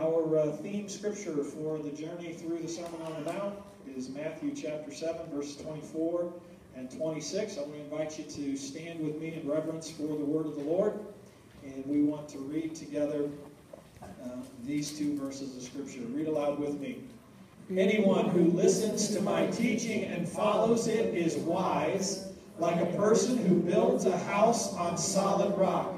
Our uh, theme scripture for the journey through the Sermon on the Mount is Matthew chapter 7, verses 24 and 26. I want to invite you to stand with me in reverence for the word of the Lord. And we want to read together uh, these two verses of scripture. Read aloud with me. Anyone who listens to my teaching and follows it is wise, like a person who builds a house on solid rock.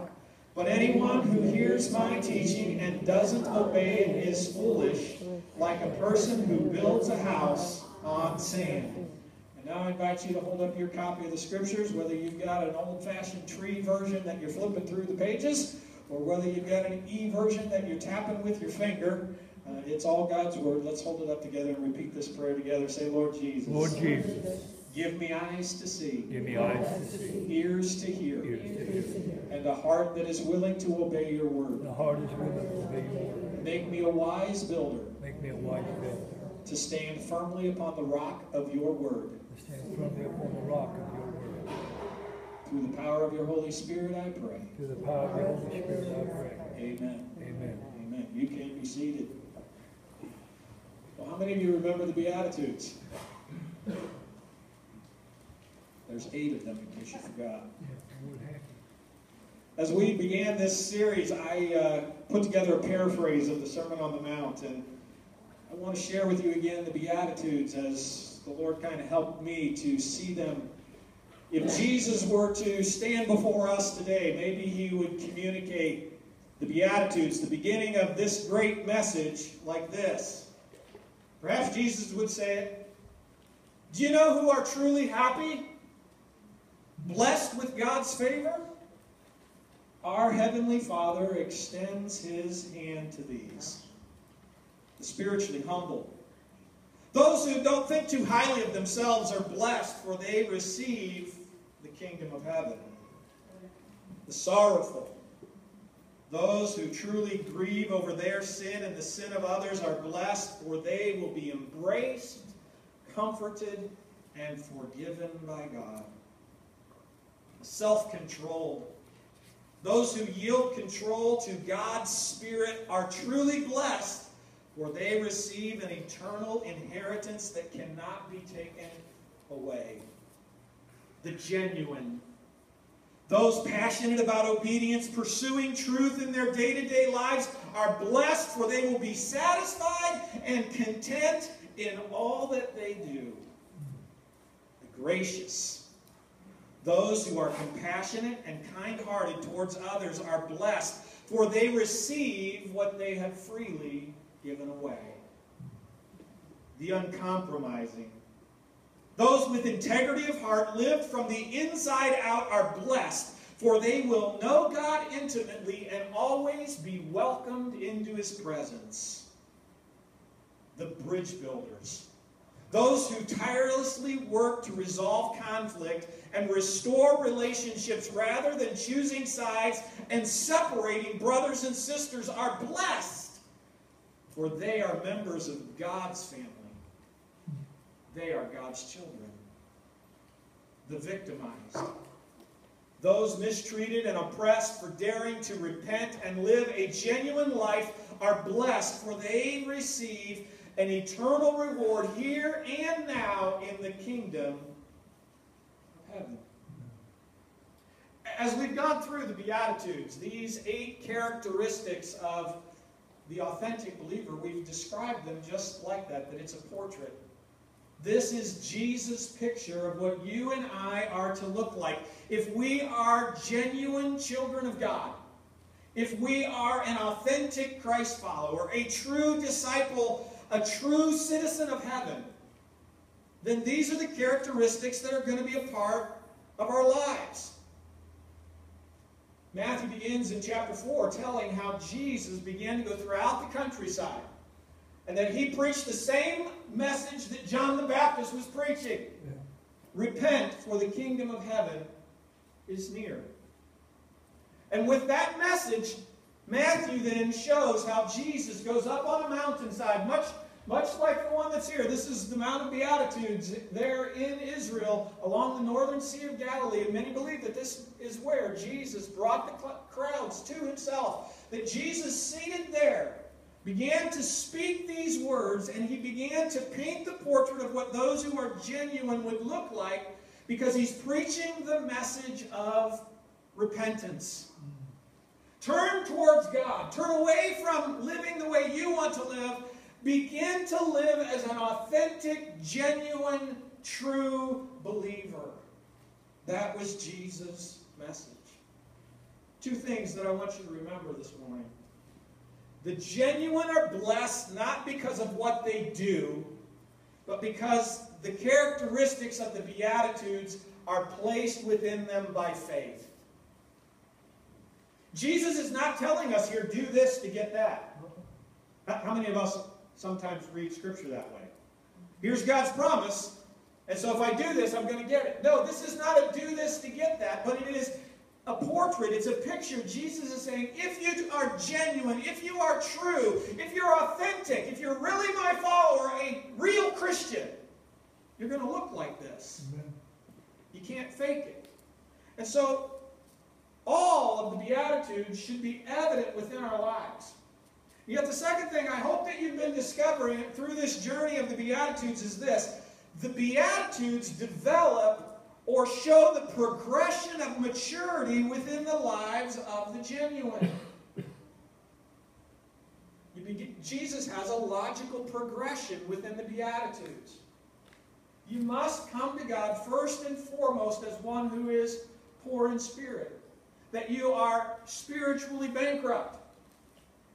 But anyone who hears my teaching and doesn't obey it is foolish, like a person who builds a house on sand. And now I invite you to hold up your copy of the scriptures, whether you've got an old-fashioned tree version that you're flipping through the pages, or whether you've got an E version that you're tapping with your finger. Uh, it's all God's word. Let's hold it up together and repeat this prayer together. Say, Lord Jesus. Lord Jesus. Give me eyes to see. Give me eyes to see. Ears to hear. Ears to hear. And a heart that is willing to obey your word. The heart is willing to obey your word. Make me a wise builder. Make me a wise builder. To stand firmly upon the rock of your word. To stand firmly upon the rock of your word. Through the power of your Holy Spirit, I pray. Through the power of your Holy Spirit, I pray. Amen. Amen. Amen. You can be seated. Well, how many of you remember the Beatitudes? There's eight of them, in case you forgot. As we began this series, I uh, put together a paraphrase of the Sermon on the Mount, and I want to share with you again the Beatitudes as the Lord kind of helped me to see them. If Jesus were to stand before us today, maybe he would communicate the Beatitudes, the beginning of this great message, like this. Perhaps Jesus would say it. Do you know who are truly happy? Blessed with God's favor? Our Heavenly Father extends His hand to these. The spiritually humble. Those who don't think too highly of themselves are blessed, for they receive the kingdom of heaven. The sorrowful. Those who truly grieve over their sin and the sin of others are blessed, for they will be embraced, comforted, and forgiven by God. Self controlled. Those who yield control to God's Spirit are truly blessed, for they receive an eternal inheritance that cannot be taken away. The genuine. Those passionate about obedience, pursuing truth in their day to day lives, are blessed, for they will be satisfied and content in all that they do. The gracious. Those who are compassionate and kind hearted towards others are blessed, for they receive what they have freely given away. The uncompromising. Those with integrity of heart, lived from the inside out, are blessed, for they will know God intimately and always be welcomed into his presence. The bridge builders. Those who tirelessly work to resolve conflict and restore relationships rather than choosing sides and separating brothers and sisters are blessed, for they are members of God's family. They are God's children. The victimized. Those mistreated and oppressed for daring to repent and live a genuine life are blessed, for they receive an eternal reward here and now in the kingdom heaven. As we've gone through the Beatitudes, these eight characteristics of the authentic believer, we've described them just like that, that it's a portrait. This is Jesus' picture of what you and I are to look like. If we are genuine children of God, if we are an authentic Christ follower, a true disciple a true citizen of heaven, then these are the characteristics that are going to be a part of our lives. Matthew begins in chapter 4 telling how Jesus began to go throughout the countryside and that he preached the same message that John the Baptist was preaching. Yeah. Repent, for the kingdom of heaven is near. And with that message, Matthew then shows how Jesus goes up on a mountainside, much, much like the one that's here. This is the Mount of Beatitudes there in Israel along the northern Sea of Galilee. And many believe that this is where Jesus brought the crowds to himself. That Jesus seated there began to speak these words and he began to paint the portrait of what those who are genuine would look like because he's preaching the message of repentance. Turn towards God. Turn away from living the way you want to live. Begin to live as an authentic, genuine, true believer. That was Jesus' message. Two things that I want you to remember this morning. The genuine are blessed not because of what they do, but because the characteristics of the Beatitudes are placed within them by faith. Jesus is not telling us here, do this to get that. How many of us sometimes read Scripture that way? Here's God's promise, and so if I do this, I'm going to get it. No, this is not a do this to get that, but it is a portrait, it's a picture. Jesus is saying, if you are genuine, if you are true, if you're authentic, if you're really my follower, a real Christian, you're going to look like this. Amen. You can't fake it. And so, all of the Beatitudes should be evident within our lives. Yet, the second thing I hope that you've been discovering through this journey of the Beatitudes is this the Beatitudes develop or show the progression of maturity within the lives of the genuine. Jesus has a logical progression within the Beatitudes. You must come to God first and foremost as one who is poor in spirit, that you are spiritually bankrupt.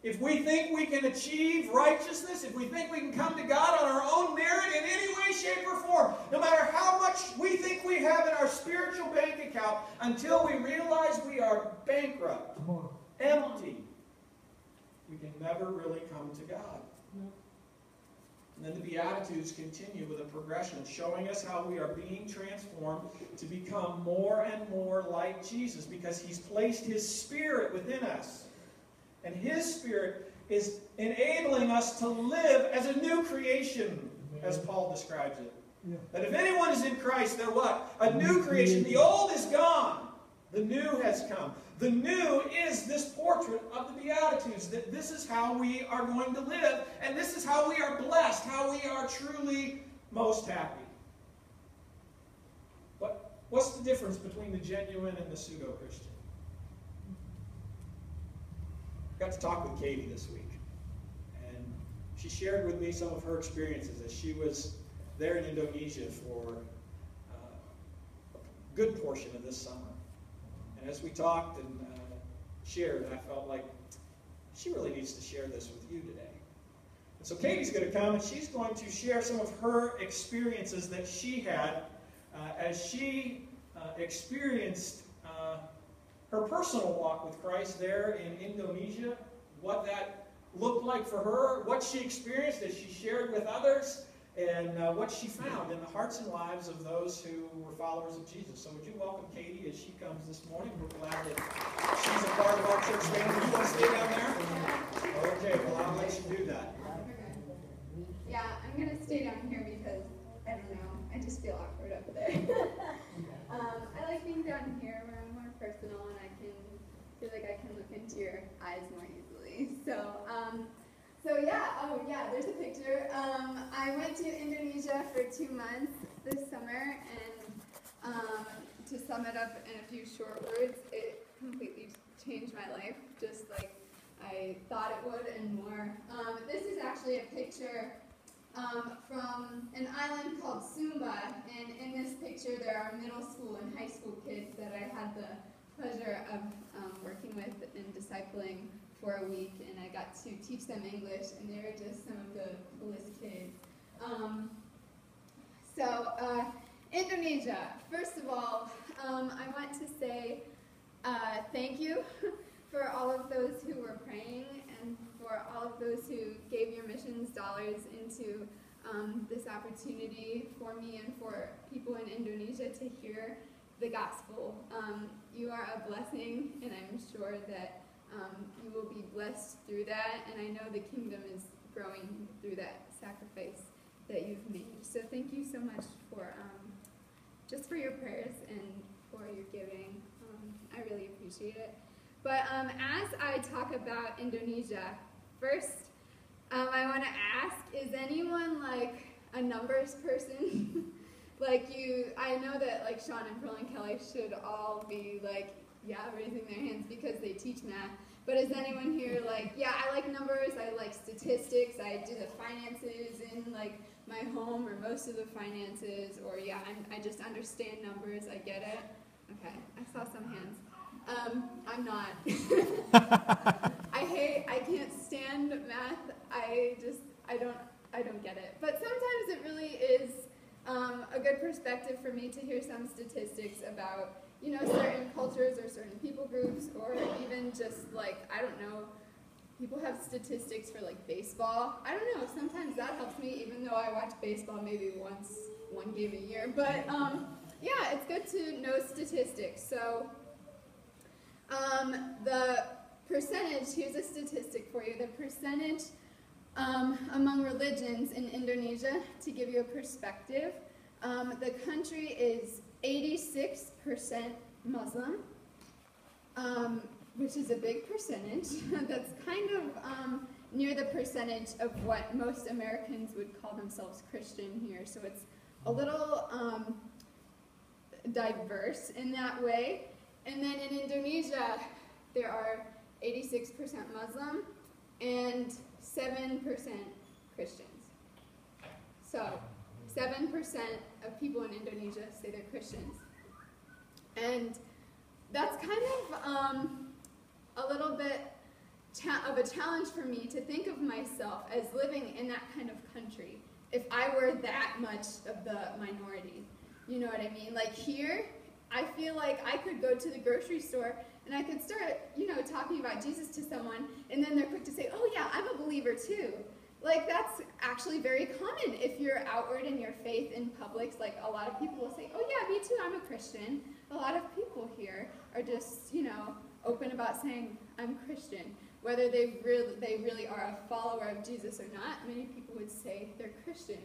If we think we can achieve righteousness, if we think we can come to God on our own merit in any way, shape, or form, no matter how much we think we have in our spiritual bank account, until we realize we are bankrupt, empty, we can never really come to God. And then the Beatitudes continue with a progression, showing us how we are being transformed to become more and more like Jesus because He's placed His Spirit within us. And His Spirit is enabling us to live as a new creation, as Paul describes it. Yeah. That if anyone is in Christ, they're what? A new creation. The old is gone. The new has come. The new is this portrait of the Beatitudes, that this is how we are going to live, and this is how we are blessed, how we are truly most happy. What, what's the difference between the genuine and the pseudo-Christian? Got to talk with Katy this week, and she shared with me some of her experiences as she was there in Indonesia for uh, a good portion of this summer. And as we talked and uh, shared, I felt like she really needs to share this with you today. And so Katy's going to come and she's going to share some of her experiences that she had uh, as she uh, experienced her personal walk with Christ there in Indonesia, what that looked like for her, what she experienced as she shared with others, and uh, what she found in the hearts and lives of those who were followers of Jesus. So would you welcome Katy as she comes this morning? We're glad that she's a part of our church family. You want to stay down there? Okay, well, I'll let you do that. Yeah, I'm going to stay down here because, I don't know, I just feel awkward up there. um, I like being down here personal and I can feel like I can look into your eyes more easily. So, um, so yeah, oh yeah, there's a picture. Um, I went to Indonesia for two months this summer, and um, to sum it up in a few short words, it completely changed my life, just like I thought it would and more. Um, this is actually a picture um, from an island called Sumba, and in this picture there are middle school and high school kids that I had the pleasure of um, working with and discipling for a week, and I got to teach them English, and they were just some of the coolest kids. Um, so, uh, Indonesia. First of all, um, I want to say uh, thank you for all of those who were praying for all of those who gave your missions dollars into um, this opportunity for me and for people in Indonesia to hear the gospel. Um, you are a blessing, and I'm sure that um, you will be blessed through that, and I know the kingdom is growing through that sacrifice that you've made. So thank you so much for um, just for your prayers and for your giving. Um, I really appreciate it. But um, as I talk about Indonesia, First, um, I want to ask, is anyone like a numbers person? like you, I know that like Sean and Pearl and Kelly should all be like, yeah, raising their hands because they teach math. But is anyone here like, yeah, I like numbers, I like statistics, I do the finances in like my home or most of the finances, or yeah, I'm, i just understand numbers, I get it. Okay, I saw some hands. Um, I'm not. math. I just, I don't, I don't get it. But sometimes it really is um, a good perspective for me to hear some statistics about, you know, certain cultures or certain people groups, or even just like, I don't know, people have statistics for like baseball. I don't know, sometimes that helps me, even though I watch baseball maybe once, one game a year. But um, yeah, it's good to know statistics. So um, the percentage, here's a statistic for you, the percentage um, among religions in Indonesia, to give you a perspective, um, the country is 86% Muslim, um, which is a big percentage. That's kind of um, near the percentage of what most Americans would call themselves Christian here. So it's a little um, diverse in that way. And then in Indonesia, there are 86% Muslim and 7% Christians. So 7% of people in Indonesia say they're Christians. And that's kind of um, a little bit of a challenge for me to think of myself as living in that kind of country if I were that much of the minority. You know what I mean? Like here, I feel like I could go to the grocery store and I could start, you know, talking about Jesus to someone, and then they're quick to say, oh yeah, I'm a believer too. Like that's actually very common if you're outward in your faith in public. Like a lot of people will say, oh yeah, me too, I'm a Christian. A lot of people here are just, you know, open about saying, I'm Christian. Whether they really, they really are a follower of Jesus or not, many people would say they're Christian.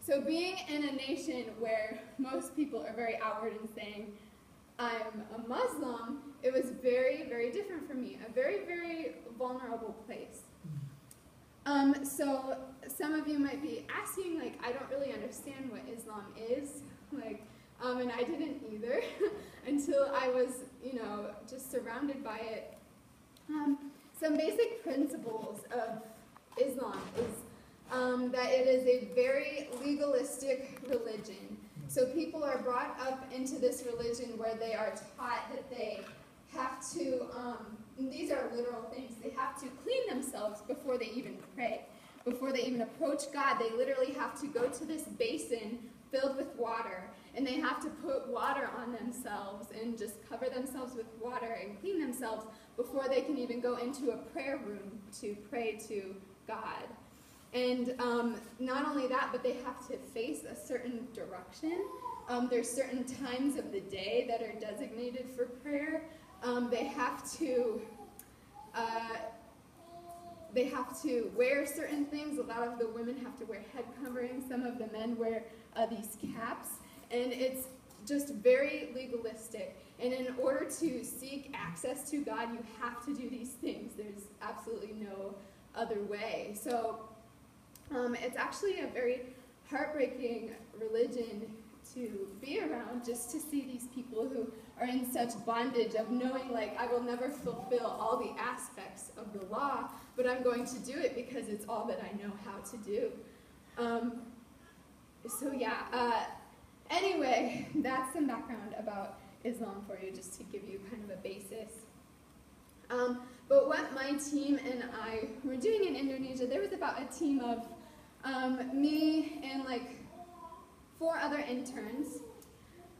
So being in a nation where most people are very outward in saying, I'm a Muslim, it was very, very different for me. A very, very vulnerable place. Um, so some of you might be asking, like, I don't really understand what Islam is. Like, um, and I didn't either until I was, you know, just surrounded by it. Um, some basic principles of Islam is um, that it is a very legalistic religion. So people are brought up into this religion where they are taught that they have to, um, these are literal things, they have to clean themselves before they even pray. Before they even approach God, they literally have to go to this basin filled with water and they have to put water on themselves and just cover themselves with water and clean themselves before they can even go into a prayer room to pray to God. And um, not only that, but they have to face a certain direction. Um, there's certain times of the day that are designated for prayer. Um, they have to uh, they have to wear certain things. A lot of the women have to wear head coverings. Some of the men wear uh, these caps, and it's just very legalistic. And in order to seek access to God, you have to do these things. There's absolutely no other way. So um, it's actually a very heartbreaking religion to be around just to see these people who are in such bondage of knowing like I will never fulfill all the aspects of the law, but I'm going to do it because it's all that I know how to do. Um, so yeah, uh, anyway, that's some background about Islam for you, just to give you kind of a basis. Um, but what my team and I were doing in Indonesia, there was about a team of um, me and like four other interns.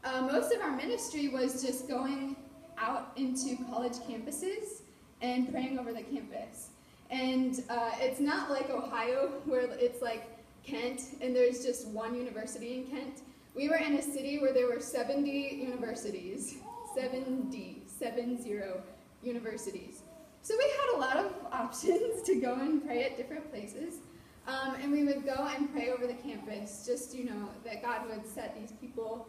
Uh, most of our ministry was just going out into college campuses and praying over the campus. And uh, it's not like Ohio where it's like Kent and there's just one university in Kent. We were in a city where there were 70 universities, 70, 70 universities. So we had a lot of options to go and pray at different places. Um, and we would go and pray over the campus, just, you know, that God would set these people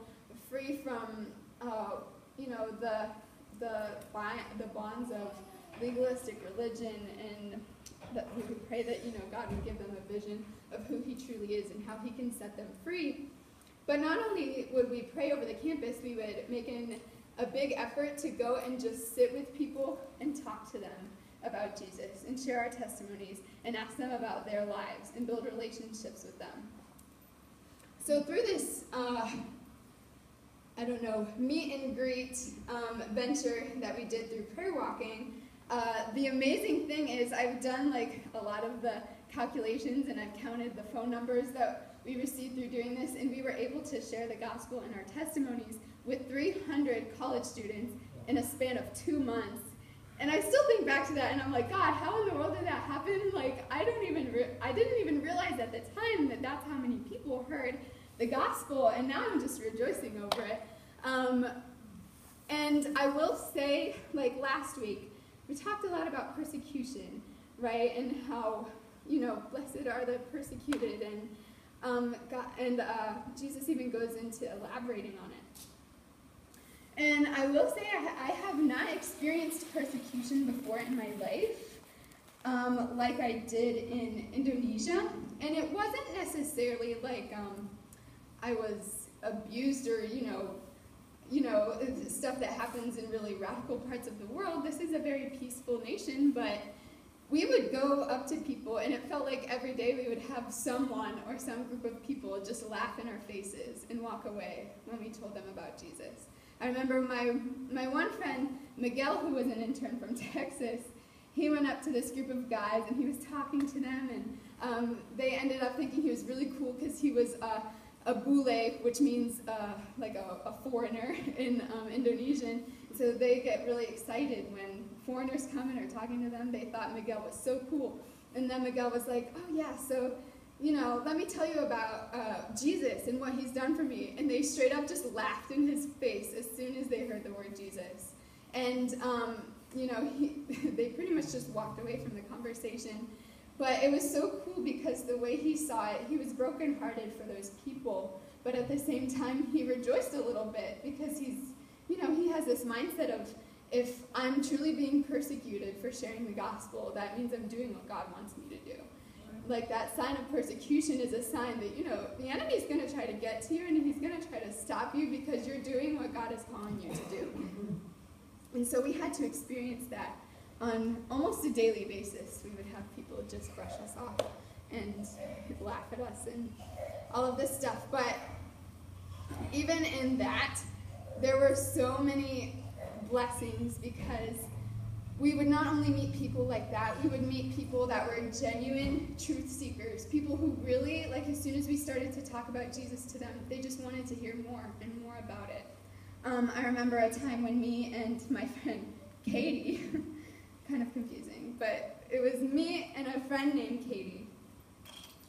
free from, uh, you know, the, the, the bonds of legalistic religion and that we would pray that you know God would give them a vision of who He truly is and how He can set them free. But not only would we pray over the campus, we would make an, a big effort to go and just sit with people and talk to them about Jesus and share our testimonies and ask them about their lives and build relationships with them. So through this, uh, I don't know, meet and greet um, venture that we did through prayer walking, uh, the amazing thing is I've done like a lot of the calculations and I've counted the phone numbers that we received through doing this, and we were able to share the gospel and our testimonies with 300 college students in a span of two months. And I still think back to that, and I'm like, God, how in the world did that happen? Like, I don't even, re- I didn't even realize at the time that that's how many people heard the gospel, and now I'm just rejoicing over it. Um, and I will say, like last week, we talked a lot about persecution, right? And how, you know, blessed are the persecuted, and um, God, and uh, Jesus even goes into elaborating on it. And I will say I, I have not experienced persecution before in my life, um, like I did in Indonesia. And it wasn't necessarily like um, I was abused or, you know, you know, stuff that happens in really radical parts of the world. This is a very peaceful nation, but we would go up to people, and it felt like every day we would have someone or some group of people just laugh in our faces and walk away when we told them about Jesus. I remember my, my one friend, Miguel, who was an intern from Texas, he went up to this group of guys and he was talking to them, and um, they ended up thinking he was really cool because he was uh, a bule, which means uh, like a, a, foreigner in um, Indonesian. So they get really excited when foreigners come and are talking to them. They thought Miguel was so cool. And then Miguel was like, oh yeah, so, you know, let me tell you about uh, Jesus and what he's done for me. And they straight up just laughed in his face as soon as they heard the word Jesus. And, um, you know, he, they pretty much just walked away from the conversation. But it was so cool because the way he saw it, he was brokenhearted for those people. But at the same time, he rejoiced a little bit because he's, you know, he has this mindset of if I'm truly being persecuted for sharing the gospel, that means I'm doing what God wants me to do. Like that sign of persecution is a sign that, you know, the enemy is going to try to get to you and he's going to try to stop you because you're doing what God is calling you to do. And so we had to experience that on almost a daily basis. We would have people just brush us off and laugh at us and all of this stuff. But even in that, there were so many blessings because we would not only meet people like that, we would meet people that were genuine truth seekers, people who really, like as soon as we started to talk about Jesus to them, they just wanted to hear more and more about it. Um, I remember a time when me and my friend Katie, kind of confusing, but it was me and a friend named Katie,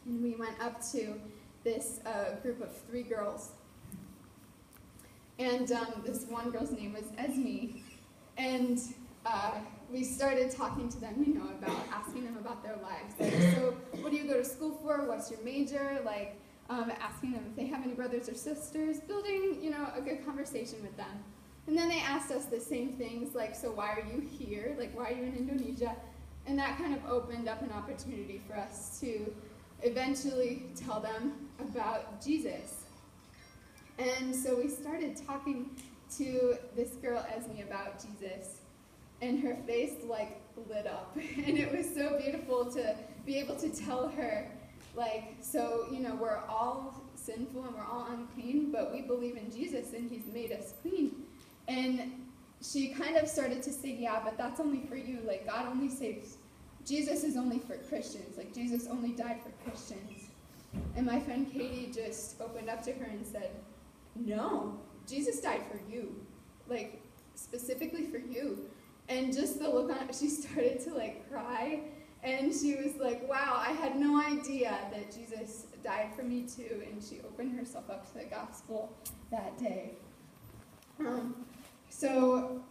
and we went up to this uh, group of three girls and um, this one girl's name was Esme. And uh, we started talking to them, you know, about asking them about their lives. Like, so, what do you go to school for? What's your major? Like, um, asking them if they have any brothers or sisters, building, you know, a good conversation with them. And then they asked us the same things, like, so why are you here? Like, why are you in Indonesia? And that kind of opened up an opportunity for us to eventually tell them about Jesus. And so we started talking to this girl, Esme, about Jesus. And her face, like, lit up. And it was so beautiful to be able to tell her, like, so, you know, we're all sinful and we're all unclean, but we believe in Jesus and he's made us clean. And she kind of started to say, yeah, but that's only for you. Like, God only saves. Jesus is only for Christians. Like, Jesus only died for Christians. And my friend Katie just opened up to her and said, no, Jesus died for you, like specifically for you. And just the look on she started to like cry. And she was like, wow, I had no idea that Jesus died for me too. And she opened herself up to the gospel that day. Um, so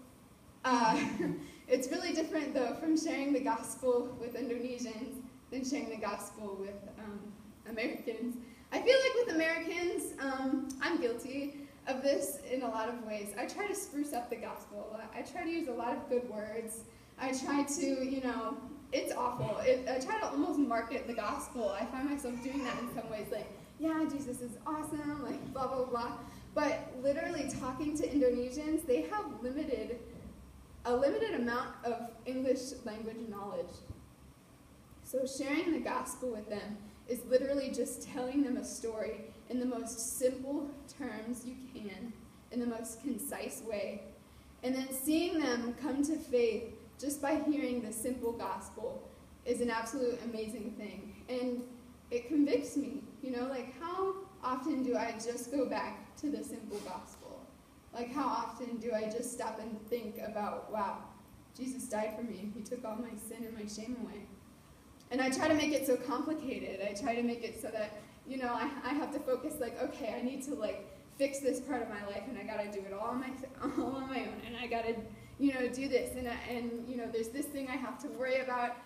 uh, it's really different though from sharing the gospel with Indonesians than sharing the gospel with um, Americans. I feel like with Americans, um, I'm guilty of this in a lot of ways. I try to spruce up the gospel. a lot. I try to use a lot of good words. I try to, you know, it's awful. It, I try to almost market the gospel. I find myself doing that in some ways, like, yeah, Jesus is awesome, like, blah, blah, blah. But literally talking to Indonesians, they have limited, a limited amount of English language knowledge. So sharing the gospel with them is literally just telling them a story in the most simple terms you can, in the most concise way. And then seeing them come to faith just by hearing the simple gospel is an absolute amazing thing. And it convicts me, you know, like how often do I just go back to the simple gospel? Like how often do I just stop and think about, wow, Jesus died for me, he took all my sin and my shame away. And I try to make it so complicated. I try to make it so that, you know, I, I have to focus like, okay, I need to like fix this part of my life and I gotta do it all on my all on my own and I gotta, you know, do this and I, and you know, there's this thing I have to worry about.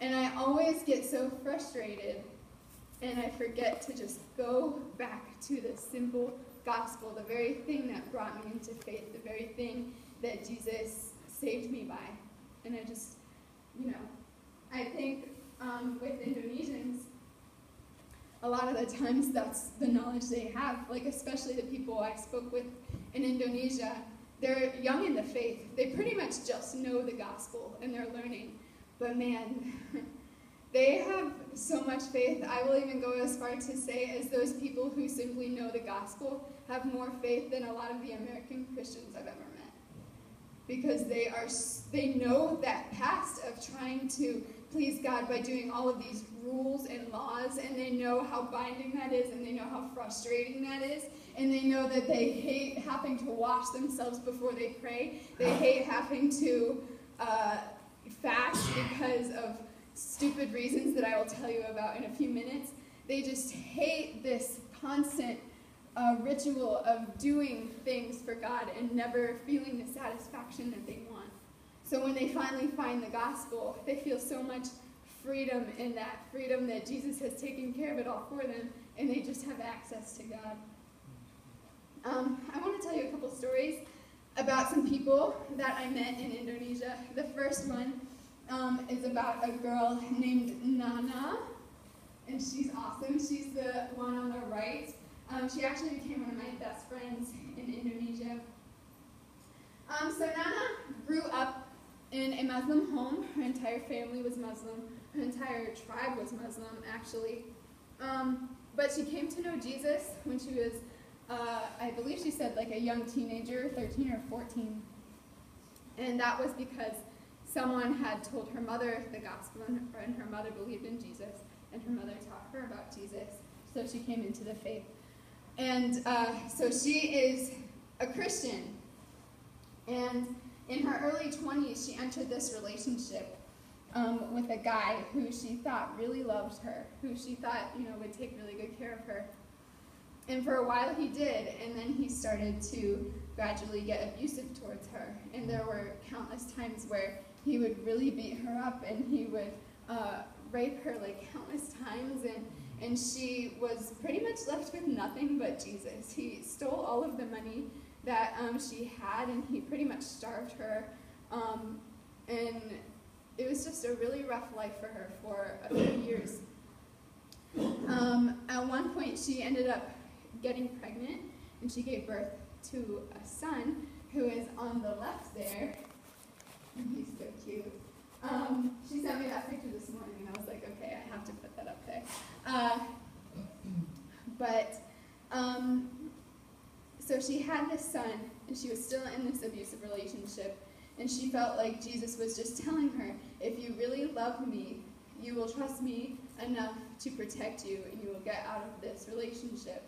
And I always get so frustrated and I forget to just go back to the simple gospel, the very thing that brought me into faith, the very thing that Jesus saved me by. And I just, you know, I think um, with Indonesians, a lot of the times that's the knowledge they have, like especially the people I spoke with in Indonesia. They're young in the faith. They pretty much just know the gospel and they're learning. But man, they have so much faith. I will even go as far to say, as those people who simply know the gospel have more faith than a lot of the American Christians I've ever met. Because they are, they know that past of trying to please God by doing all of these rules and laws, and they know how binding that is, and they know how frustrating that is, and they know that they hate having to wash themselves before they pray. They hate having to uh, fast because of stupid reasons that I will tell you about in a few minutes. They just hate this constant uh, ritual of doing things for God and never feeling the satisfaction that they. So when they finally find the gospel, they feel so much freedom in that freedom that Jesus has taken care of it all for them, and they just have access to God. Um, I want to tell you a couple stories about some people that I met in Indonesia. The first one um, is about a girl named Nana, and she's awesome. She's the one on the right. Um, she actually became one of my best friends in Indonesia. Um, so Nana grew up in a Muslim home. Her entire family was Muslim. Her entire tribe was Muslim, actually. Um, but she came to know Jesus when she was, uh, I believe she said, like a young teenager, 13 or 14. And that was because someone had told her mother the gospel, and her mother believed in Jesus, and her mother taught her about Jesus. So she came into the faith. And uh, so she is a Christian. And in her early 20s, she entered this relationship um, with a guy who she thought really loved her, who she thought, you know, would take really good care of her. And for a while he did, and then he started to gradually get abusive towards her. And there were countless times where he would really beat her up and he would uh, rape her like countless times. And, and she was pretty much left with nothing but Jesus. He stole all of the money that um, she had, and he pretty much starved her. Um, and it was just a really rough life for her for a few years. Um, at one point, she ended up getting pregnant, and she gave birth to a son who is on the left there. He's so cute. Um, she sent me that picture this morning, and I was like, okay, I have to put that up there. Uh, but um, so she had this son, and she was still in this abusive relationship, and she felt like Jesus was just telling her, if you really love me, you will trust me enough to protect you, and you will get out of this relationship.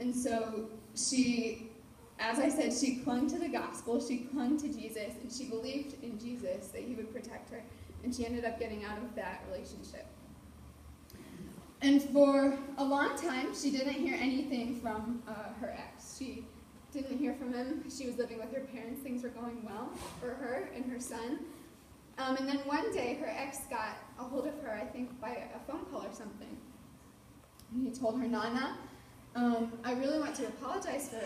And so she, as I said, she clung to the gospel, she clung to Jesus, and she believed in Jesus that he would protect her, and she ended up getting out of that relationship. And for a long time, she didn't hear anything from uh, her ex. She didn't hear from him. She was living with her parents. Things were going well for her and her son. Um, and then one day, her ex got a hold of her, I think by a phone call or something. And he told her, Nana, um, I really want to apologize for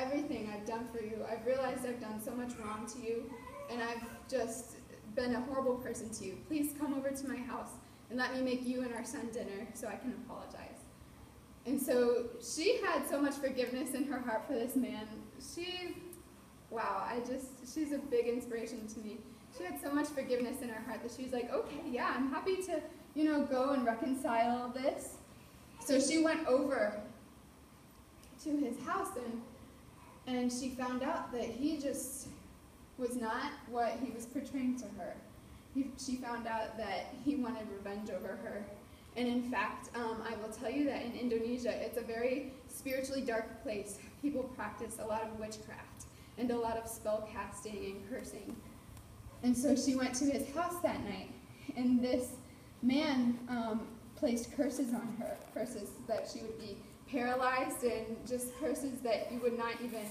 everything I've done for you. I've realized I've done so much wrong to you, and I've just been a horrible person to you. Please come over to my house and let me make you and our son dinner so I can apologize. And so she had so much forgiveness in her heart for this man. She, wow, I just, she's a big inspiration to me. She had so much forgiveness in her heart that she was like, okay, yeah, I'm happy to, you know, go and reconcile this. So she went over to his house and and she found out that he just was not what he was portraying to her. He, she found out that he wanted revenge over her. And in fact, um, I will tell you that in Indonesia, it's a very spiritually dark place. People practice a lot of witchcraft and a lot of spell casting and cursing. And so she went to his house that night, and this man um, placed curses on her, curses that she would be paralyzed and just curses that you would not even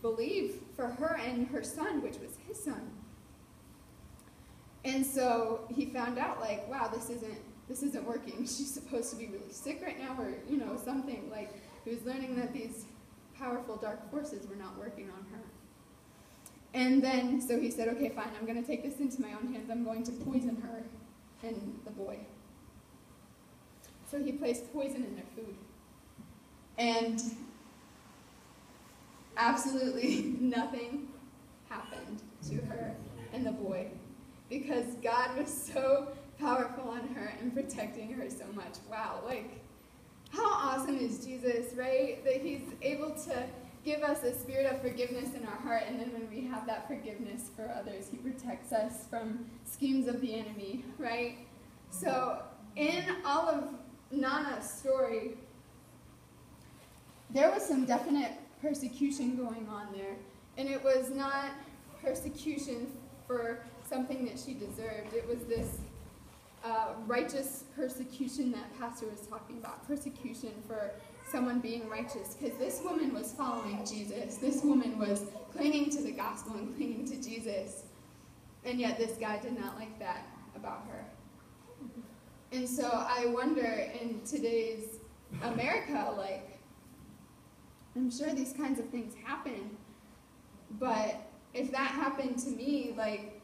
believe for her and her son, which was his son. And so he found out, like, wow, this isn't this isn't working. She's supposed to be really sick right now, or you know, something. Like he was learning that these powerful dark forces were not working on her. And then, so he said, okay, fine, I'm going to take this into my own hands. I'm going to poison her and the boy. So he placed poison in their food. And absolutely nothing happened to her and the boy because God was so powerful on her and protecting her so much. Wow, like, how awesome is Jesus, right? That he's able to give us a spirit of forgiveness in our heart, and then when we have that forgiveness for others, he protects us from schemes of the enemy, right? So, in all of Nana's story, there was some definite persecution going on there. And it was not persecution for something that she deserved. It was this uh, righteous persecution that Pastor was talking about persecution for someone being righteous. Because this woman was following Jesus, this woman was clinging to the gospel and clinging to Jesus. And yet, this guy did not like that about her. And so I wonder in today's America, like, I'm sure these kinds of things happen, but if that happened to me, like,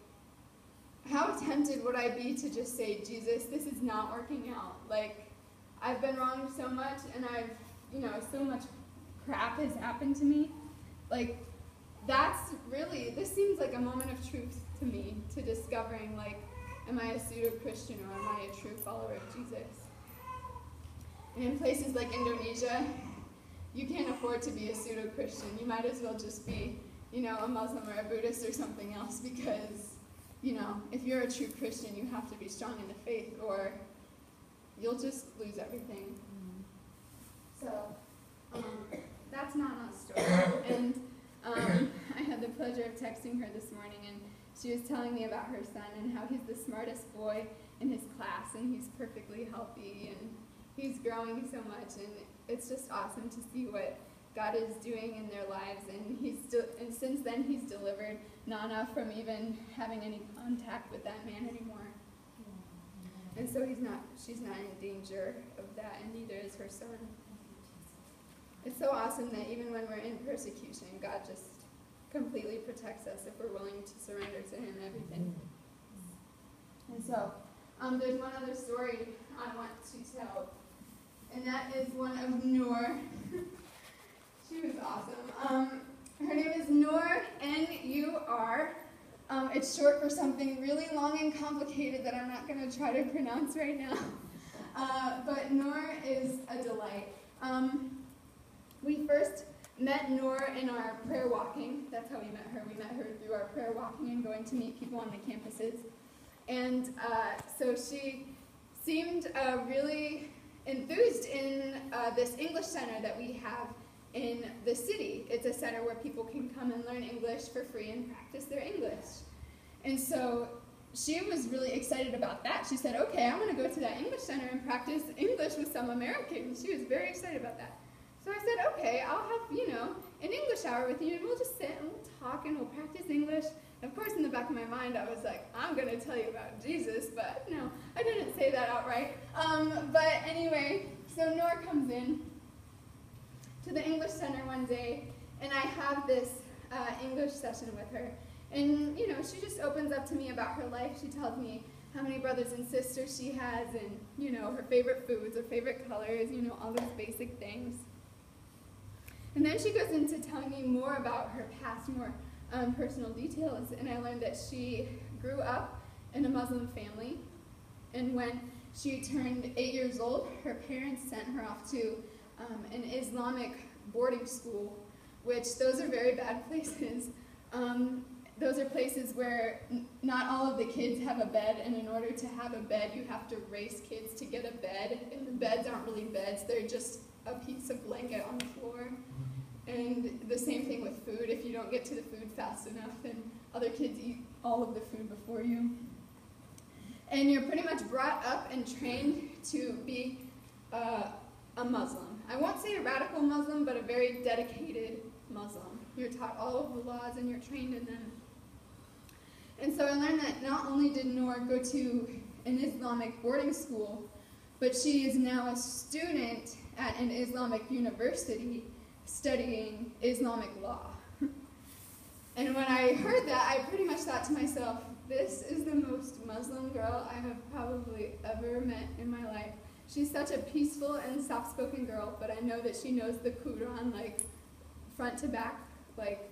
how tempted would I be to just say, Jesus, this is not working out? Like, I've been wronged so much, and I've, you know, so much crap has happened to me. Like, that's really, this seems like a moment of truth to me, to discovering, like, am I a pseudo Christian or am I a true follower of Jesus? And in places like Indonesia, you can't afford to be a pseudo Christian. You might as well just be, you know, a Muslim or a Buddhist or something else because, you know, if you're a true Christian, you have to be strong in the faith or you'll just lose everything. So, um, that's not a story. And um, I had the pleasure of texting her this morning, and she was telling me about her son and how he's the smartest boy in his class, and he's perfectly healthy, and he's growing so much, and it's just awesome to see what God is doing in their lives, and he's and since then he's delivered Nana from even having any contact with that man anymore. And so he's not, she's not in danger of that, and neither is her son. It's so awesome that even when we're in persecution, God just completely protects us if we're willing to surrender to Him everything. And so, um, there's one other story I want to tell and that is one of Nur. she was awesome. Um, her name is Nur, N-U-R. Um, it's short for something really long and complicated that I'm not going to try to pronounce right now. Uh, but Nur is a delight. Um, we first met Nur in our prayer walking. That's how we met her. We met her through our prayer walking and going to meet people on the campuses. And uh, so she seemed uh, really enthused in uh, this English center that we have in the city. It's a center where people can come and learn English for free and practice their English. And so she was really excited about that. She said, okay, I'm going to go to that English center and practice English with some Americans. She was very excited about that. So I said, okay, I'll have, you know, an English hour with you, and we'll just sit and we'll talk and we'll practice English. Of course, in the back of my mind, I was like, I'm going to tell you about Jesus, but no, I didn't say that outright. Um, but anyway, so Nur comes in to the English Center one day, and I have this uh, English session with her. And, you know, she just opens up to me about her life. She tells me how many brothers and sisters she has and, you know, her favorite foods, her favorite colors, you know, all those basic things. And then she goes into telling me more about her past, more um, personal details. And I learned that she grew up in a Muslim family. And when she turned eight years old, her parents sent her off to um, an Islamic boarding school, which those are very bad places. Um, those are places where not all of the kids have a bed, and in order to have a bed, you have to race kids to get a bed. And the beds aren't really beds, they're just a piece of blanket on the floor. And the same thing with food. If you don't get to the food fast enough, then other kids eat all of the food before you. And you're pretty much brought up and trained to be uh, a Muslim. I won't say a radical Muslim, but a very dedicated Muslim. You're taught all of the laws and you're trained in them. And so I learned that not only did Nur go to an Islamic boarding school, but she is now a student at an Islamic university studying Islamic law. and when I heard that, I pretty much thought to myself, this is the most Muslim girl I have probably ever met in my life. She's such a peaceful and soft-spoken girl, but I know that she knows the Quran like front to back, like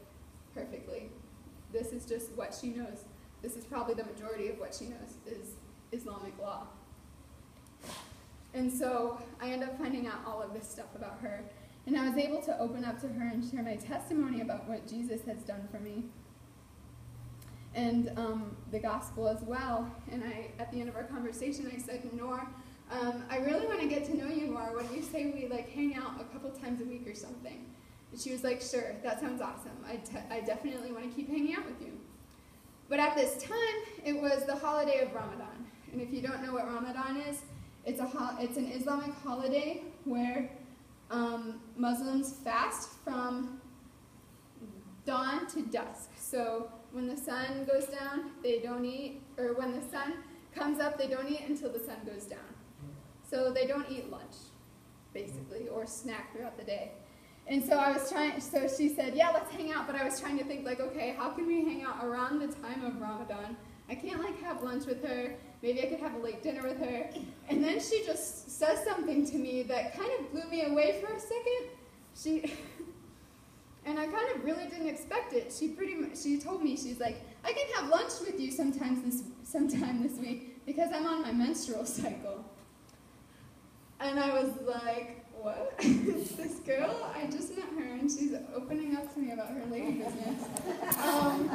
perfectly. This is just what she knows. This is probably the majority of what she knows is Islamic law. And so I end up finding out all of this stuff about her. And I was able to open up to her and share my testimony about what Jesus has done for me. And um, the gospel as well. And I, at the end of our conversation, I said, Nur, um, I really want to get to know you more. When you say we like hang out a couple times a week or something? And she was like, sure, that sounds awesome. I, I definitely want to keep hanging out with you. But at this time, it was the holiday of Ramadan. And if you don't know what Ramadan is, it's, a it's an Islamic holiday where um, Muslims fast from dawn to dusk. So when the sun goes down, they don't eat, or when the sun comes up, they don't eat until the sun goes down. So they don't eat lunch, basically, or snack throughout the day. And so I was trying, so she said, yeah, let's hang out, but I was trying to think like, okay, how can we hang out around the time of Ramadan? I can't like have lunch with her, maybe I could have a late dinner with her. And then she just says something to me that kind of blew me away for a second. She, and I kind of really didn't expect it. She pretty much, she told me, she's like, I can have lunch with you sometimes this, sometime this week because I'm on my menstrual cycle. And I was like, what? this girl, I just met her and she's opening up to me about her lady business. Um,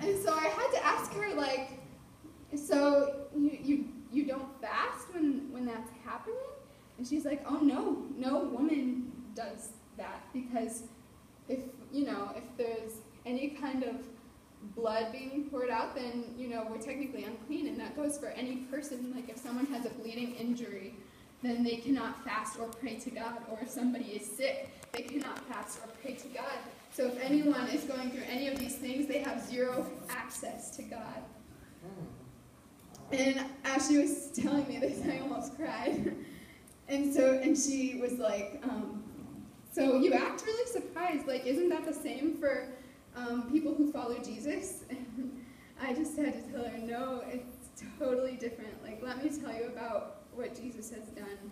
and so I had to ask her, like, so you, you, you don't fast when, when that's happening? And she's like, oh no, no woman does that because if, you know, if there's any kind of blood being poured out, then, you know, we're technically unclean and that goes for any person. Like if someone has a bleeding injury, then they cannot fast or pray to God. Or if somebody is sick, they cannot fast or pray to God. So if anyone is going through any of these things, they have zero access to God. And as she was telling me this, I almost cried. And so, and she was like, um, so you act really surprised. Like, isn't that the same for um, people who follow Jesus? And I just had to tell her, no, it's totally different. Like, let me tell you about what Jesus has done.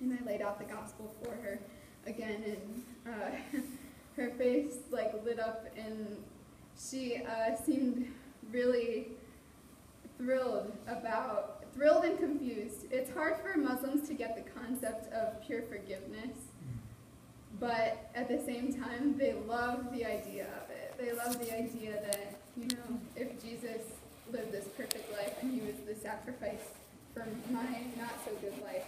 And I laid out the gospel for her again, and uh, her face like lit up, and she uh, seemed really thrilled about, thrilled and confused. It's hard for Muslims to get the concept of pure forgiveness, but at the same time, they love the idea of it. They love the idea that, you know, if Jesus lived this perfect life and he was the sacrifice my not so good life,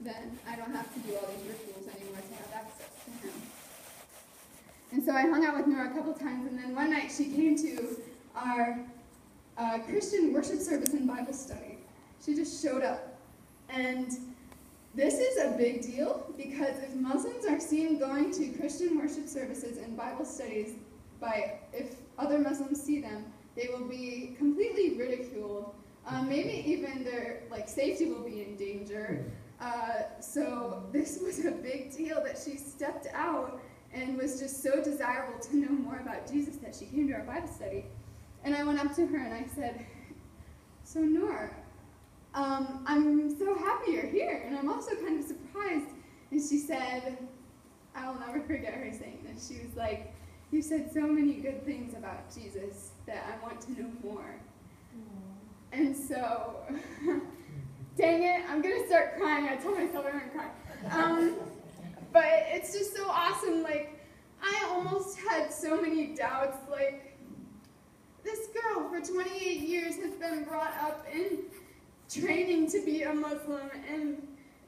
then I don't have to do all these rituals anymore to have access to him. And so I hung out with Nora a couple times, and then one night she came to our uh, Christian worship service and Bible study. She just showed up. And this is a big deal because if Muslims are seen going to Christian worship services and Bible studies by if other Muslims see them, they will be completely ridiculed um, maybe even their like safety will be in danger. Uh, so this was a big deal that she stepped out and was just so desirable to know more about Jesus that she came to our Bible study. And I went up to her and I said, So, Nora, um, I'm so happy you're here, and I'm also kind of surprised. And she said, I will never forget her saying this. She was like, You said so many good things about Jesus that I want to know more. And so, dang it, I'm gonna start crying. I told myself I'm gonna cry. Um, but it's just so awesome. Like, I almost had so many doubts. Like, this girl for 28 years has been brought up in training to be a Muslim, and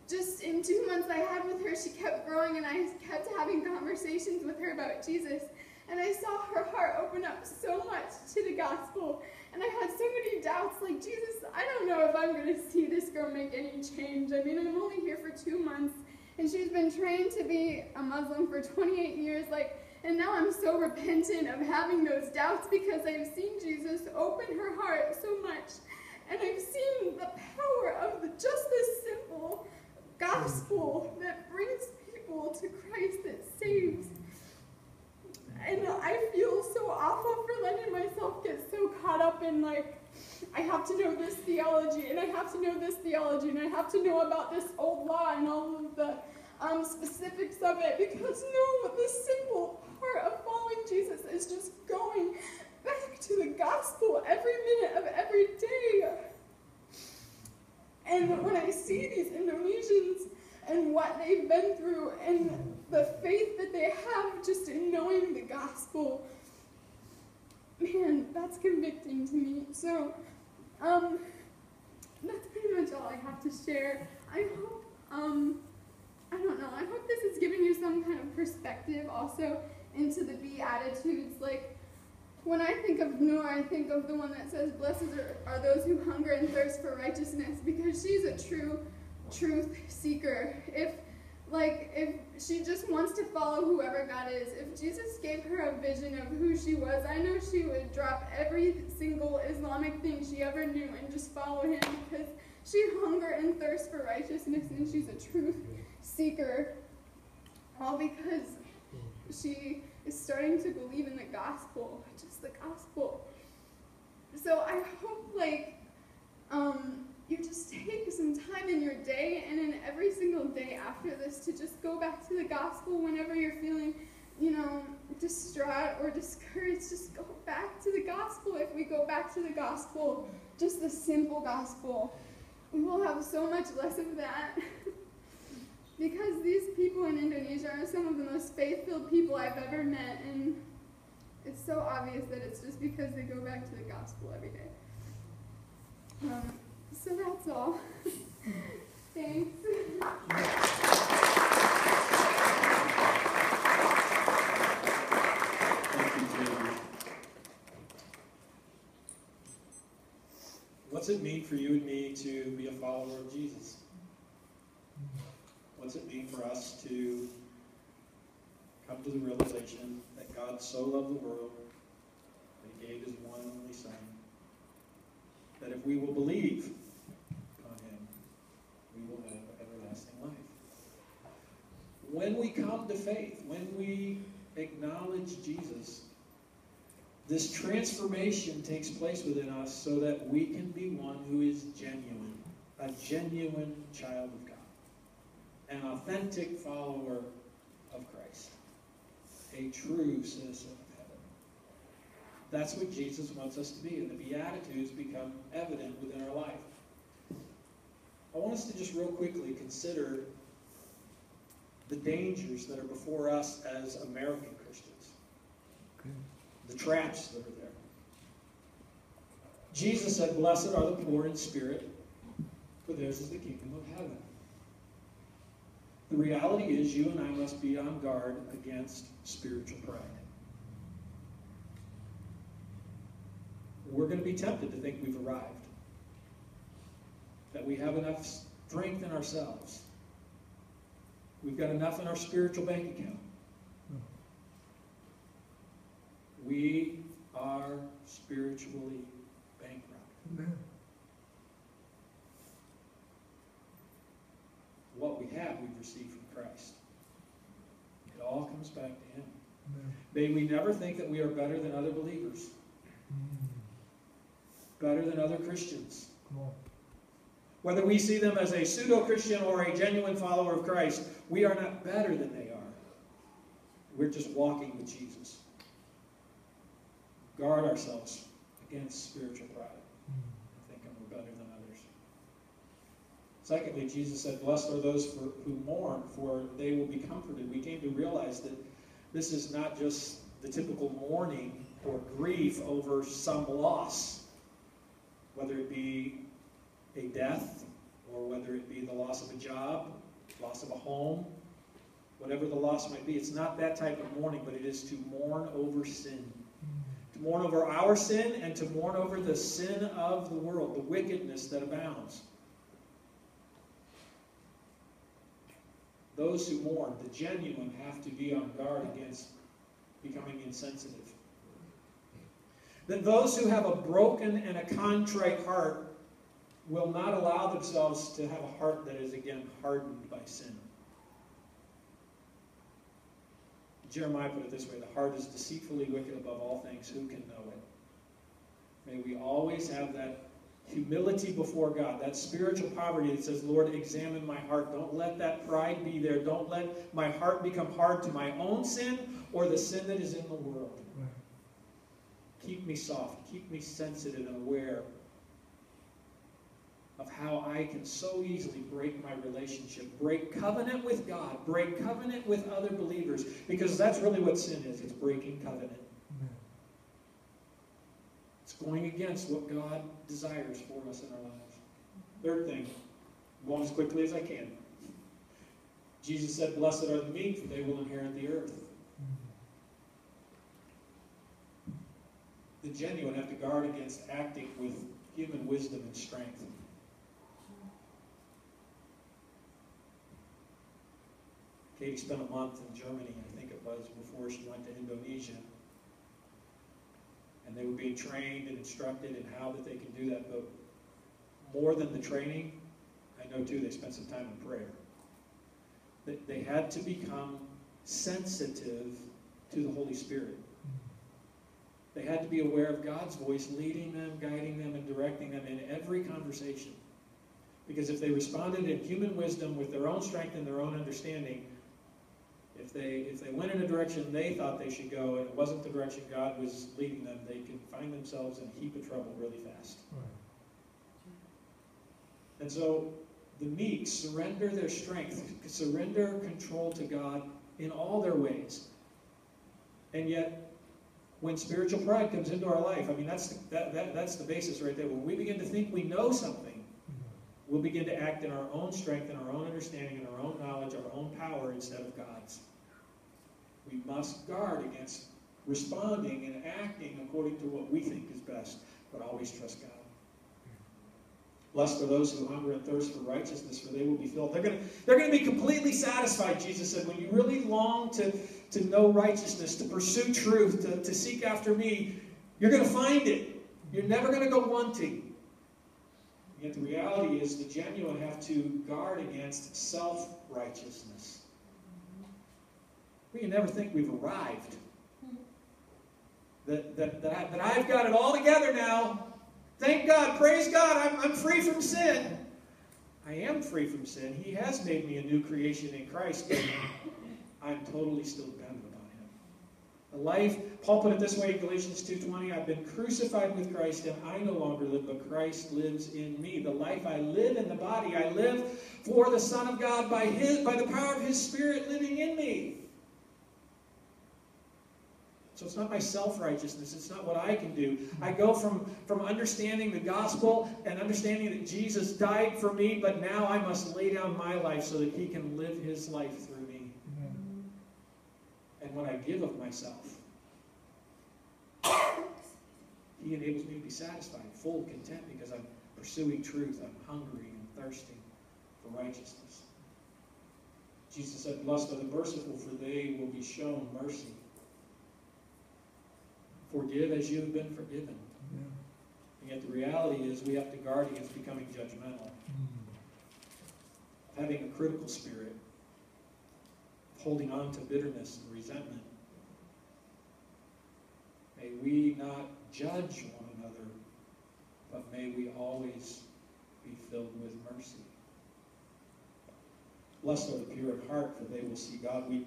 just in two months I had with her, she kept growing, and I kept having conversations with her about Jesus. And I saw her heart open up so much to the gospel. And I had so many doubts like, Jesus, I don't know if I'm going to see this girl make any change. I mean, I'm only here for two months, and she's been trained to be a Muslim for 28 years. Like, and now I'm so repentant of having those doubts because I've seen Jesus open her heart so much. And I've seen the power of the, just this simple gospel that brings people to Christ that saves. And I feel so awful for letting myself get so caught up in like, I have to know this theology, and I have to know this theology, and I have to know about this old law and all of the um, specifics of it. Because no, the simple part of following Jesus is just going back to the gospel every minute of every day. And when I see these Indonesians and what they've been through and the faith that they have just in knowing the gospel, man, that's convicting to me. So, um, that's pretty much all I have to share. I hope, um, I don't know, I hope this is giving you some kind of perspective also into the Beatitudes. Like, when I think of Nur, I think of the one that says, Blessed are, are those who hunger and thirst for righteousness, because she's a true truth seeker. If like if she just wants to follow whoever God is, if Jesus gave her a vision of who she was, I know she would drop every single Islamic thing she ever knew and just follow him because she hunger and thirst for righteousness and she's a truth seeker. All because she is starting to believe in the gospel, just the gospel. So I hope like um you just take some time in your day and in every single day after this to just go back to the gospel whenever you're feeling, you know, distraught or discouraged. Just go back to the gospel. If we go back to the gospel, just the simple gospel, we will have so much less of that. because these people in Indonesia are some of the most faith filled people I've ever met, and it's so obvious that it's just because they go back to the gospel every day. Um, so that's all. Thanks. What's it mean for you and me to be a follower of Jesus? What's it mean for us to come to the realization that God so loved the world that he gave his one and only Son, that if we will believe on him, we will have everlasting life. When we come to faith, when we acknowledge Jesus, this transformation takes place within us so that we can be one who is genuine, a genuine child of God, an authentic follower of Christ, a true citizen of heaven. That's what Jesus wants us to be, and the Beatitudes become evident within our life. I want us to just real quickly consider the dangers that are before us as American Christians, the traps that are there. Jesus said, Blessed are the poor in spirit, for theirs is the kingdom of heaven. The reality is, you and I must be on guard against spiritual pride. We're going to be tempted to think we've arrived, that we have enough strength in ourselves We've got enough in our spiritual bank account. We are spiritually bankrupt. Amen. What we have, we've received from Christ. It all comes back to Him. Amen. May we never think that we are better than other believers. Mm. better than other Christians. Whether we see them as a pseudo Christian or a genuine follower of Christ, we are not better than they are. We're just walking with Jesus. Guard ourselves against spiritual pride, thinking we're better than others. Secondly, Jesus said, Blessed are those for, who mourn, for they will be comforted. We came to realize that this is not just the typical mourning or grief over some loss, whether it be a death or whether it be the loss of a job, loss of a home, whatever the loss might be. It's not that type of mourning, but it is to mourn over sin. To mourn over our sin and to mourn over the sin of the world, the wickedness that abounds. Those who mourn, the genuine, have to be on guard against becoming insensitive. Then those who have a broken and a contrite heart will not allow themselves to have a heart that is again hardened by sin. Jeremiah put it this way the heart is deceitfully wicked above all things. Who can know it? May we always have that humility before God, that spiritual poverty that says, Lord, examine my heart. Don't let that pride be there. Don't let my heart become hard to my own sin or the sin that is in the world. Keep me soft. Keep me sensitive and aware of how I can so easily break my relationship, break covenant with God, break covenant with other believers, because that's really what sin is. It's breaking covenant. It's going against what God desires for us in our lives. Third thing, going as quickly as I can. Jesus said, Blessed are the meek, for they will inherit the earth. The genuine have to guard against acting with human wisdom and strength. Katy spent a month in Germany, I think it was, before she went to Indonesia. And they were being trained and instructed in how that they can do that. But more than the training, I know too, they spent some time in prayer. They, they had to become sensitive to the Holy Spirit. They had to be aware of God's voice leading them, guiding them, and directing them in every conversation. Because if they responded in human wisdom with their own strength and their own understanding, if they if they went in a direction they thought they should go and it wasn't the direction God was leading them, they can find themselves in a heap of trouble really fast. Right. And so the meek surrender their strength, surrender control to God in all their ways. And yet, when spiritual pride comes into our life, I mean, that's the, that, that, that's the basis right there. When we begin to think we know something. We'll begin to act in our own strength and our own understanding and our own knowledge, our own power instead of God's. We must guard against responding and acting according to what we think is best, but always trust God. Blessed are those who hunger and thirst for righteousness, for they will be filled. They're going to, they're going to be completely satisfied, Jesus said. When you really long to, to know righteousness, to pursue truth, to, to seek after me, you're going to find it. You're never going to go wanting. Yet the reality is the genuine have to guard against self righteousness. We can never think we've arrived. That, that, that, I, that I've got it all together now. Thank God, praise God, I'm, I'm free from sin. I am free from sin. He has made me a new creation in Christ, I'm totally still dependent life, Paul put it this way in Galatians 2.20, I've been crucified with Christ, and I no longer live, but Christ lives in me. The life I live in the body, I live for the Son of God by, his, by the power of His Spirit living in me. So it's not my self-righteousness. It's not what I can do. I go from, from understanding the gospel and understanding that Jesus died for me, but now I must lay down my life so that he can live his life. And when I give of myself, he enables me to be satisfied, full, content, because I'm pursuing truth. I'm hungry and thirsting for righteousness. Jesus said, Blessed are the merciful, for they will be shown mercy. Forgive as you have been forgiven. Yeah. And yet the reality is we have to guard against becoming judgmental, Mm. having a critical spirit, holding on to bitterness and resentment. May we not judge one another but may we always be filled with mercy. Blessed are the pure in heart, for they will see God. We,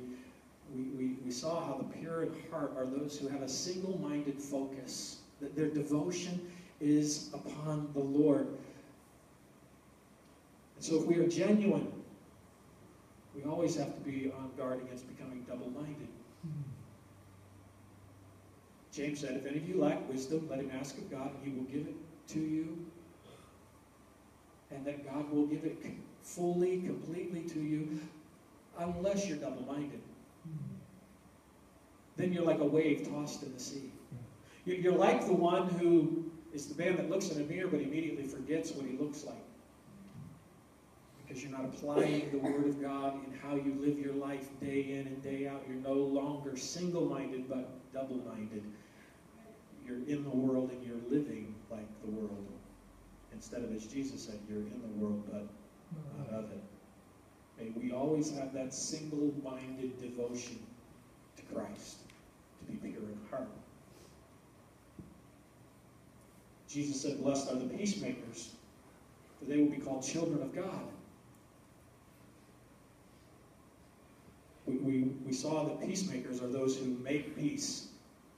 we, we, we saw how the pure in heart are those who have a single minded focus, that their devotion is upon the Lord. And so if we are genuine, we always have to be on guard against becoming double minded. James said, If any of you lack wisdom, let him ask of God, and he will give it to you. And that God will give it fully, completely to you, unless you're double minded. Then you're like a wave tossed in the sea. You're like the one who is the man that looks in a mirror but immediately forgets what he looks like. Because you're not applying the Word of God in how you live your life day in and day out. You're no longer single minded but double minded. You're in the world and you're living like the world. Instead of, as Jesus said, you're in the world but not of it. May we always have that single minded devotion to Christ, to be pure in heart. Jesus said, Blessed are the peacemakers, for they will be called children of God. We, we, we saw that peacemakers are those who make peace.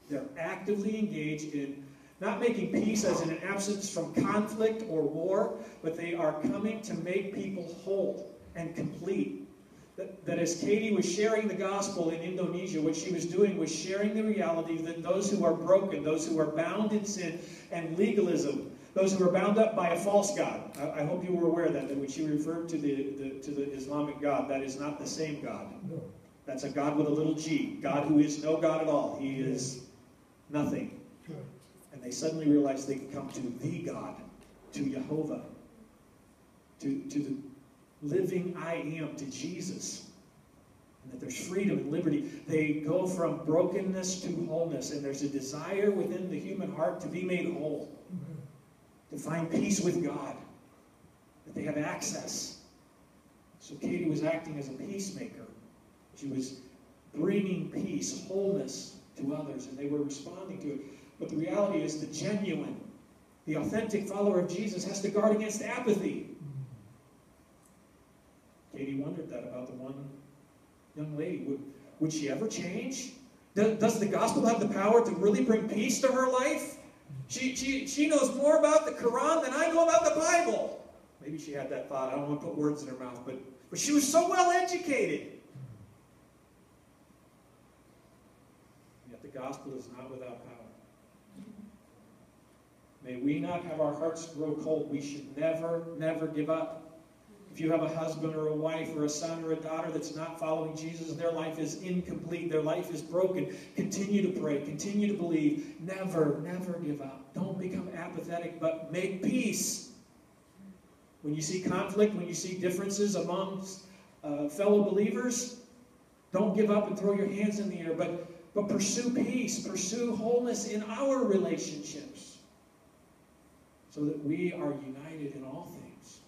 They're actively engaged in not making peace as in an absence from conflict or war, but they are coming to make people whole and complete. That, that as Katy was sharing the gospel in Indonesia, what she was doing was sharing the reality that those who are broken, those who are bound in sin and legalism, those who are bound up by a false God. I, I hope you were aware of that, that when she referred to the, the, to the Islamic God, that is not the same God. No. That's a God with a little g. God who is no God at all. He is nothing. And they suddenly realize they can come to the God, to Jehovah, to, to the living I am, to Jesus. And that there's freedom and liberty. They go from brokenness to wholeness, and there's a desire within the human heart to be made whole, mm-hmm. to find peace with God, that they have access. So Katy was acting as a peacemaker. She was bringing peace, wholeness to others, and they were responding to it. But the reality is, the genuine, the authentic follower of Jesus has to guard against apathy. Katy wondered that about the one young lady. Would, would she ever change? Does, does the gospel have the power to really bring peace to her life? She, she, she knows more about the Quran than I know about the Bible. Maybe she had that thought. I don't want to put words in her mouth, but, but she was so well educated. Yet the gospel is not without power. May we not have our hearts grow cold. We should never, never give up. If you have a husband or a wife or a son or a daughter that's not following Jesus, their life is incomplete. Their life is broken. Continue to pray. Continue to believe. Never, never give up. Don't become apathetic, but make peace. When you see conflict, when you see differences amongst uh, fellow believers, don't give up and throw your hands in the air, but, but pursue peace. Pursue wholeness in our relationships so that we are united in all things.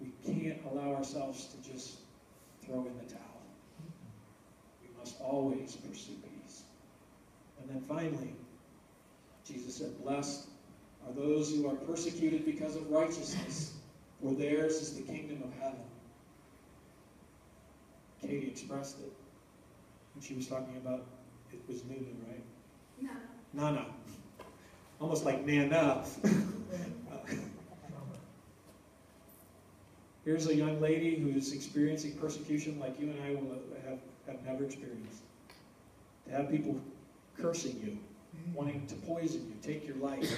We can't allow ourselves to just throw in the towel. We must always pursue peace. And then finally, Jesus said, Blessed are those who are persecuted because of righteousness, for theirs is the kingdom of heaven. Katy expressed it when she was talking about it was Nunu, right? No. Nana. Almost like Nana. Here's a young lady who's experiencing persecution like you and I will have, have never experienced. To have people cursing you, mm-hmm. wanting to poison you, take your life,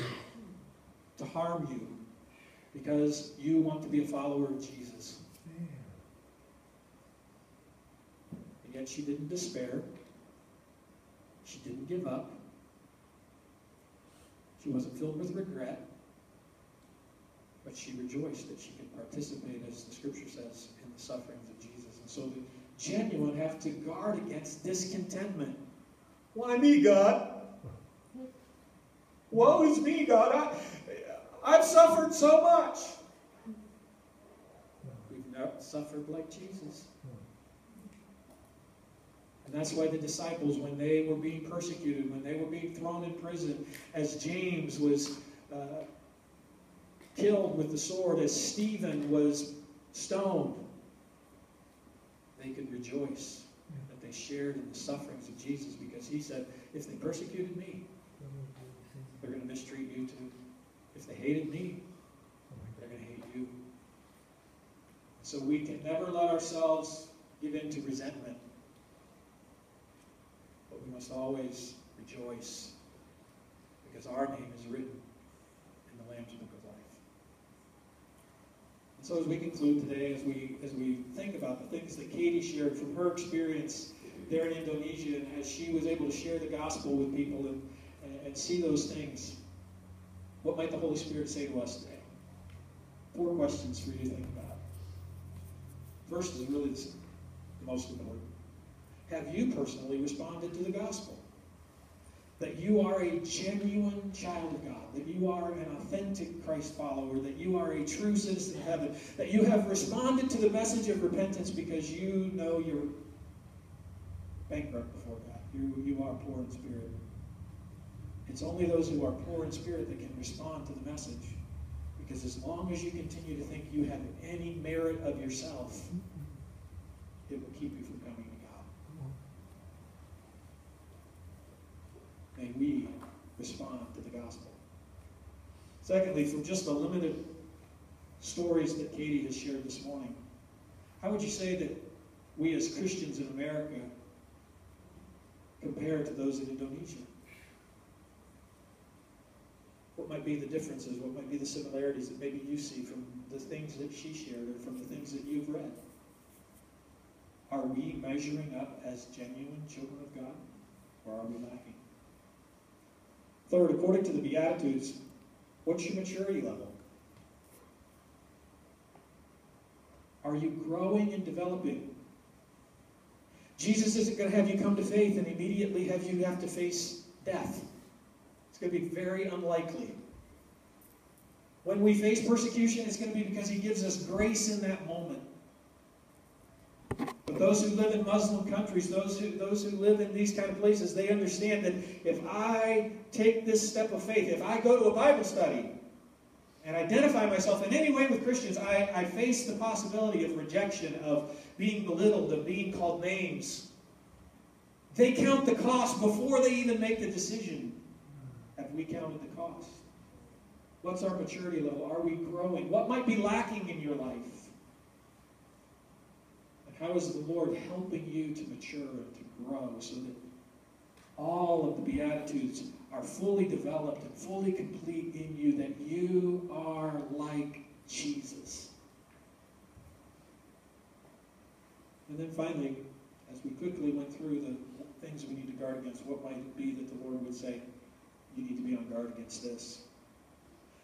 to harm you, because you want to be a follower of Jesus. Yet she didn't despair. She didn't give up. She wasn't filled with regret. But she rejoiced that she could participate, as the scripture says, in the sufferings of Jesus. And so the genuine have to guard against discontentment. Why me, God? Woe is me, God. I, I've suffered so much. We've not suffered like Jesus. And that's why the disciples, when they were being persecuted, when they were being thrown in prison, as James was uh, killed with the sword, as Stephen was stoned, they could rejoice that they shared in the sufferings of Jesus because he said, if they persecuted me, they're going to mistreat you too. If they hated me, they're going to hate you. So we can never let ourselves give in to resentment. We must always rejoice because our name is written in the Lamb's Book of Life. And so as we conclude today, as we as we think about the things that Katy shared from her experience there in Indonesia and as she was able to share the gospel with people and, and, and see those things, what might the Holy Spirit say to us today? Four questions for you to think about. First is really the most important. Have you personally responded to the gospel? That you are a genuine child of God, that you are an authentic Christ follower, that you are a true citizen of heaven, that you have responded to the message of repentance because you know you're bankrupt before God. You, you are poor in spirit. It's only those who are poor in spirit that can respond to the message. Because as long as you continue to think you have any merit of yourself, it will keep you from coming to God. May we respond to the gospel. Secondly, from just the limited stories that Katy has shared this morning, how would you say that we as Christians in America compare to those in Indonesia? What might be the differences? What might be the similarities that maybe you see from the things that she shared or from the things that you've read? Are we measuring up as genuine children of God or are we lacking? Third, according to the Beatitudes, what's your maturity level? Are you growing and developing? Jesus isn't going to have you come to faith and immediately have you have to face death. It's going to be very unlikely. When we face persecution, it's going to be because he gives us grace in that moment. Those who live in Muslim countries, those who, those who live in these kind of places, they understand that if I take this step of faith, if I go to a Bible study and identify myself in any way with Christians, I, I face the possibility of rejection, of being belittled, of being called names. They count the cost before they even make the decision. Have we counted the cost? What's our maturity level? Are we growing? What might be lacking in your life? How is the Lord helping you to mature and to grow so that all of the Beatitudes are fully developed and fully complete in you, that you are like Jesus? And then finally, as we quickly went through the things we need to guard against, what might it be that the Lord would say, you need to be on guard against this?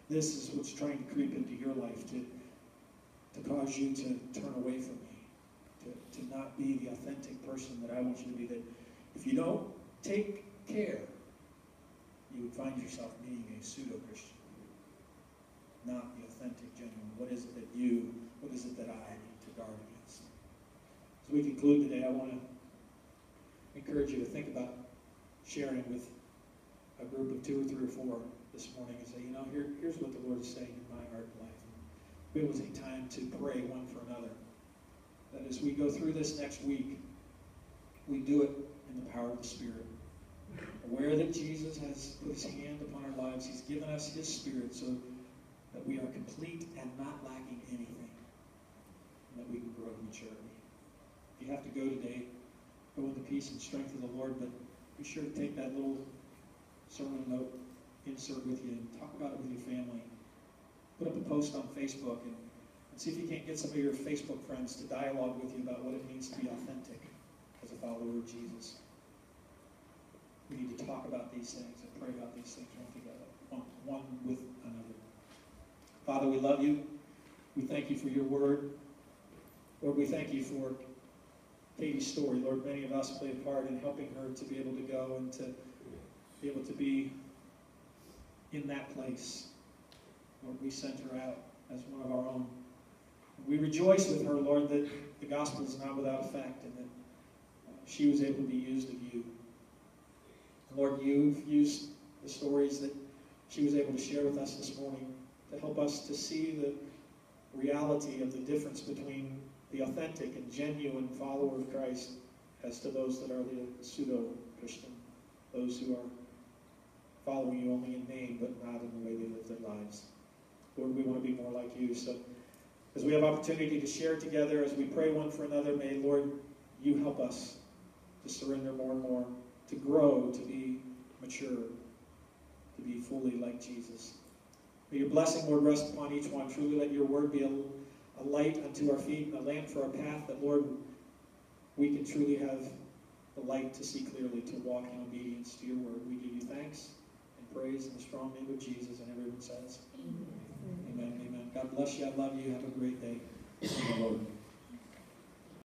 This is what's trying to creep into your life to, to cause you to turn away from me to, to not be the authentic person that I want you to be. That if you don't take care, you would find yourself being a pseudo Christian, not the authentic, genuine. What is it that you, what is it that I need to guard against? So we conclude today, I want to encourage you to think about sharing with a group of two or three or four this morning and say, you know, here, here's what the Lord is saying in my heart and life. It was a time to pray one for another that as we go through this next week, we do it in the power of the Spirit. Aware that Jesus has put his hand upon our lives, he's given us his Spirit so that we are complete and not lacking anything, and that we can grow in maturity. If you have to go today, go in the peace and strength of the Lord, but be sure to take that little sermon note insert with you and talk about it with your family. Put up a post on Facebook and See if you can't get some of your Facebook friends to dialogue with you about what it means to be authentic as a follower of Jesus. We need to talk about these things and pray about these things one together, one, one with another. Father, we love you. We thank you for your word. Lord, we thank you for Katy's story. Lord, many of us played a part in helping her to be able to go and to be able to be in that place. Lord, we sent her out as one of our own. We rejoice with her, Lord, that the gospel is not without effect and that uh, she was able to be used of you. Lord, you've used the stories that she was able to share with us this morning to help us to see the reality of the difference between the authentic and genuine follower of Christ as to those that are the pseudo-Christian, those who are following you only in name but not in the way they live their lives. Lord, we want to be more like you. So as we have opportunity to share together, as we pray one for another, may, Lord, you help us to surrender more and more, to grow, to be mature, to be fully like Jesus. May your blessing, Lord, rest upon each one. Truly let your word be a, a light unto our feet and a lamp for our path, that, Lord, we can truly have the light to see clearly, to walk in obedience to your word. We give you thanks and praise in the strong name of Jesus. And everyone says, Amen. God bless you. I love you. Have a great day.